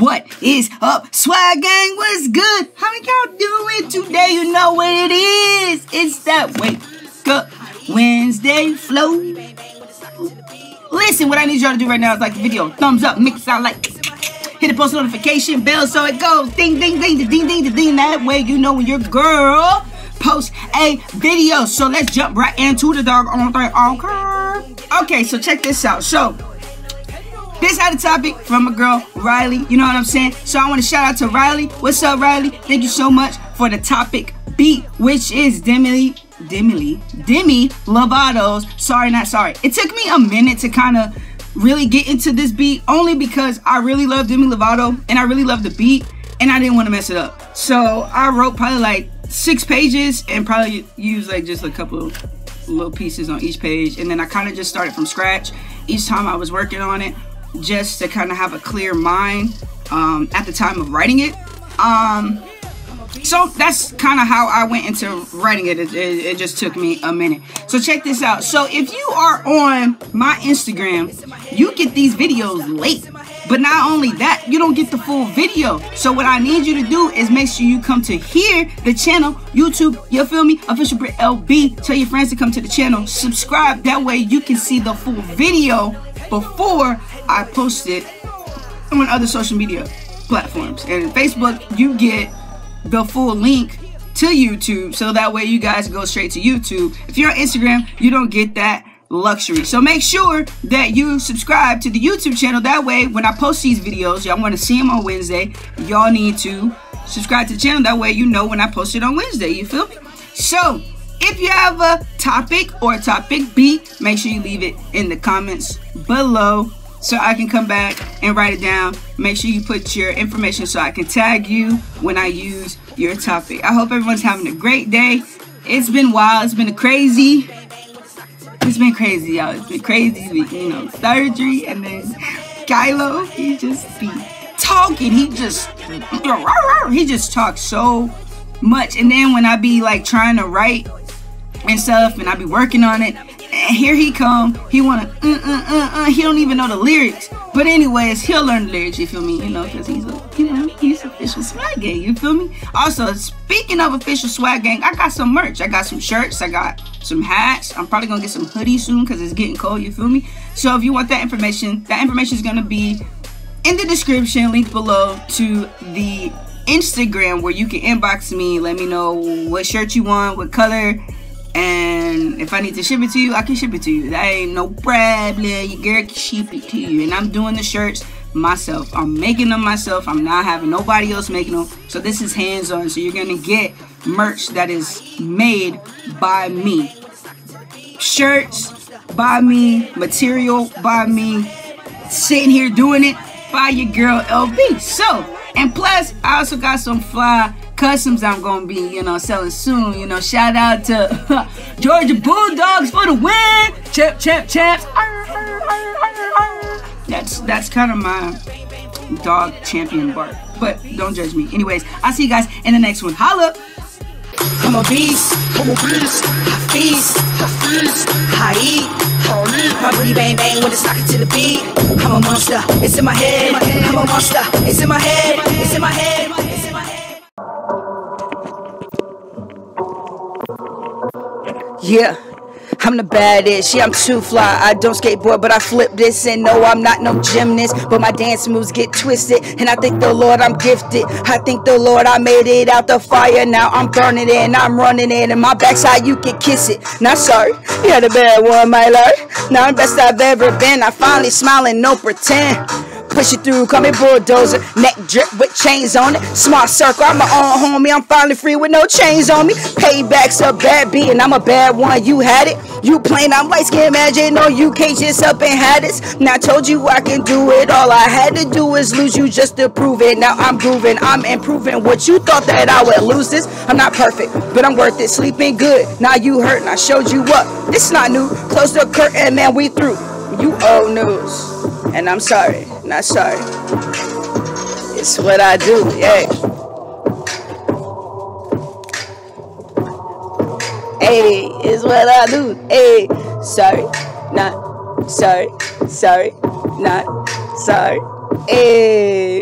What is up, swag gang? What's good? How y'all doing today? You know what it is. It's that wake up Wednesday flow. Listen, what I need y'all to do right now is like the video, thumbs up, make it sound like. Hit the post notification bell so it goes ding, ding, ding, ding, ding, ding, ding. That way you know when your girl posts a video. So let's jump right into the dog on thing. Okay. Okay, so check this out. So this had a topic from a girl, Riley. You know what I'm saying? So I want to shout out to Riley. What's up, Riley? Thank you so much for the topic beat, which is Demi, Demi, Demi Lovato's Sorry Not Sorry. It took me a minute to kind of really get into this beat only because I really love Demi Lovato and I really love the beat and I didn't want to mess it up. So I wrote probably like six pages and probably used like just a couple of little pieces on each page and then I kind of just started from scratch each time I was working on it just to kind of have a clear mind um, at the time of writing it. Um, so that's kind of how I went into writing it. It, it. it, just took me a minute. So check this out. So if you are on my Instagram, you get these videos late. But not only that, you don't get the full video. So what I need you to do is make sure you come to here, the channel, YouTube, you feel me? Official Britt LB. Tell your friends to come to the channel. Subscribe. That way you can see the full video before I post it on other social media platforms. And Facebook, you get the full link to YouTube, so that way you guys go straight to YouTube. If you're on Instagram, you don't get that luxury. So make sure that you subscribe to the YouTube channel. That way, when I post these videos, y'all want to see them on Wednesday, y'all need to subscribe to the channel. That way you know when I post it on Wednesday. You feel me? So, if you have a topic or a topic beat, make sure you leave it in the comments below so I can come back and write it down. Make sure you put your information so I can tag you when I use your topic. I hope everyone's having a great day. It's been wild. It's been crazy. It's been crazy, y'all. It's been crazy. you know, surgery and then Kylo. He just be talking. He just he just talks so much. And then when I be like trying to write and stuff, and I be working on it, and here he come. He wanna, uh, uh, uh, uh, he don't even know the lyrics. But anyways, he'll learn the lyrics, you feel me? You know, because he's a, you know, he's official swag gang, you feel me? Also, speaking of official swag gang, I got some merch. I got some shirts, I got some hats. I'm probably gonna get some hoodies soon because it's getting cold, you feel me? So if you want that information, that information is gonna be in the description, link below to the Instagram where you can inbox me, let me know what shirt you want, what color, and if I need to ship it to you, I can ship it to you. That ain't no problem. Your girl can ship it to you. And I'm doing the shirts myself. I'm making them myself. I'm not having nobody else making them. So this is hands-on. So you're gonna get merch that is made by me. Shirts by me, material by me, sitting here doing it by your girl LB. So, and plus, I also got some fly customs I'm gonna be, you know, selling soon. You know, shout out to Georgia Bulldogs for the win. Champ, champ, champs. That's that's kind of my dog champion bark. But don't judge me. Anyways, I'll see you guys in the next one. Holla! I'm a beast. I'm a beast. I feast. I feast. I eat. My booty bang bang when it's knocking to the beat. I'm a monster. It's in my head. I'm a monster. It's in my head. It's in my head. Yeah. I'm the baddest, yeah, I'm too fly. I don't skateboard, but I flip this. And no, I'm not no gymnast, but my dance moves get twisted. And I thank the Lord I'm gifted. I thank the Lord I made it out the fire. Now I'm burning it and I'm running it. And my backside, you can kiss it. Not sorry, you had a bad one, my lord. Now I'm best I've ever been. I finally smiling, no pretend. Push it through, call me bulldozer. Neck drip with chains on it. Smart circle, I'm my own homie. I'm finally free with no chains on me. Payback's a bad beat, and I'm a bad one. You had it. You plain, I'm light skin magic. No, you can't just up and had this. Now I told you I can do it. All I had to do is lose you just to prove it. Now I'm grooving, I'm improving. What you thought that I would lose this? I'm not perfect, but I'm worth it. Sleeping good. Now you hurt, and I showed you up. It's not new. Close the curtain, man. We through. You old news, and I'm sorry not sorry. It's what I do, yeah. Hey, it's what I do. Hey, sorry, not sorry, sorry, not sorry. Hey.